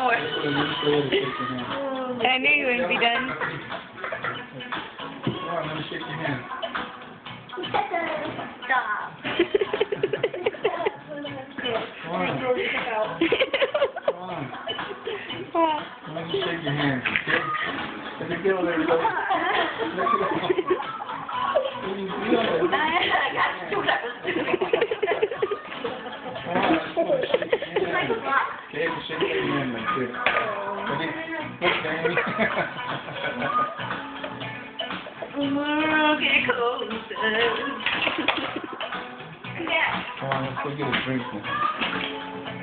You're just ready to shake your hand. I knew you wouldn't be done. Come on, let me shake your hand. Stop. Come on, come on. What? Let me shake your hand, okay? Let me get over there, buddy. Look at that. What are you doing? I got two that was Come on, I just want to shake your hand. Okay, shake your hand like this. Ready? Look, Danny. Closer. Yeah. Come on, let's go get a drink now.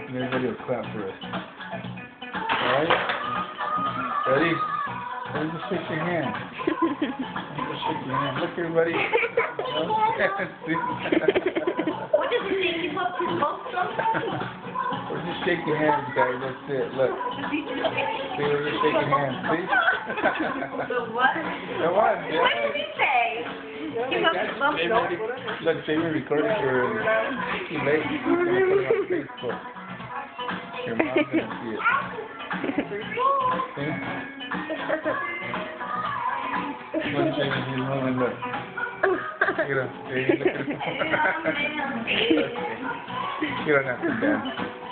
Everybody will clap for us. Alright? Ready? Ready to shake your hand. Ready to shake your hand. Look, everybody. What does he think? Wants his boat We're just shaking hands, guys. That's it. Look. See, we're just shaking hands. See? The what? Come on, What did he say? He wants his boat Jamie, look, Jamie recorded for too late. He's gonna put it on Facebook. Your mom's gonna see it. See? Look, Jamie, he's moving. Look. Look at him. Jamie, look at